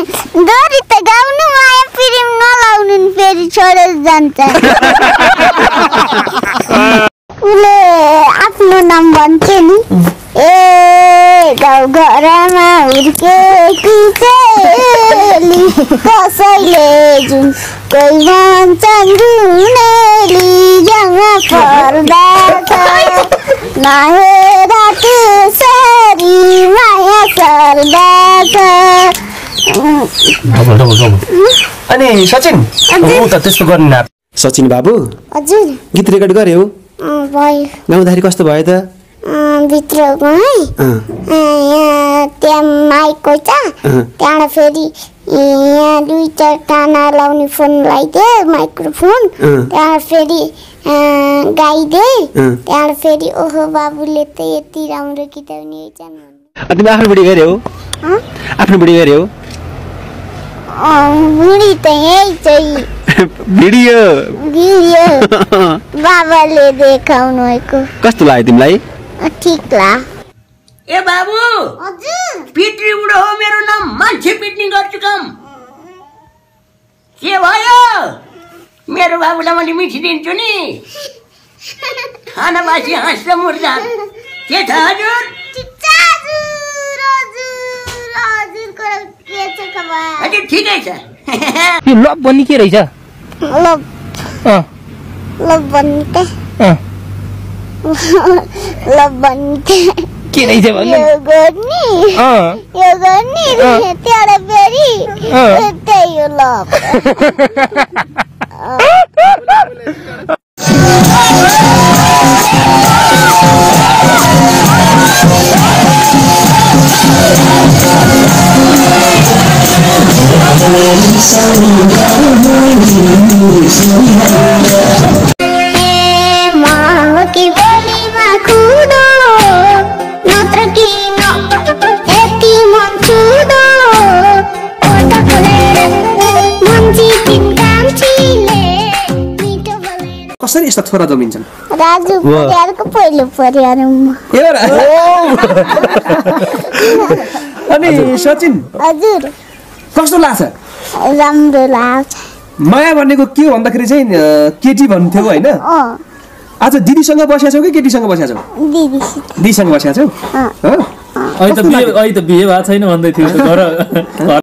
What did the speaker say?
डोरी त गाउनु माया फिल्म नलाउनु नि फेरि छोडेर जान्छ उसले आफ्नो नाम भन्छ नि ए गाउँ घरमा हुर्केकी चेली कसैले जुन कोही भन्छन् जुनेली जहाँ पर्दा छ अनि सचिन त त्यस्तो गर्ने ना सचिन बाबु हजुर गीत रेकर्ड गर्यो गाउँदाखेरि कस्तो भयो त अँ, भित्र गएँ त्यहाँ माइक छ। त्यहाँबाट फेरि यहाँ दुईवटा टाना लाउने फोन लगाइदिएँ माइक्रोफोन। त्यहाँबाट फेरि गाइदिएँ। त्यहाँबाट फेरि ओहो बाबुले त यति राम्रो गीत। अनि तिमी आफ्नो बुढी गर्यो हँ? आफ्नो बुढी गर्यो अँ, बुढी त यही चाहिँ भिडियो भिडियो बाबाले देखाउनु भएको कस्तो लाग्यो तिमीलाई ठिक ला ए बाबु पितृ बुढो हो मेरो नाम मान्छे पिट्ने गर्छु काम के भयो मेरो बाबुलाई मैले मिठी दिन्छु नि खाना बासी हाँस्छ मुर्दा के छ हजुर हजुर हजुरको के छ खबर हजुर ठिकै छ। यो लभ भन्ने के रहेछ? ल अँ, ल भन्ने त अँ, ल भन्ने त के रहेछ भन्नु? यो गर्ने। अँ, यो गर्ने। त्यहाँबाट फेरि अँ। त्यही हो ल कसरी यस्ता छोरा जमिन्छन्? अनि सचिन? हजुर। कस्तो लाग्छ? राम्रो लाग्छ। माया भनेको के हो भन्दाखेरि चाहिँ केटी भन्थ्यौ होइन? अँ। आज दिदीसँग बसेका छौ कि केटीसँग बसेका छौ? दिदीसँग बसेका छौ? अहिले त बिहे अहिले त बिहे भएको छैन भन्दै थियो।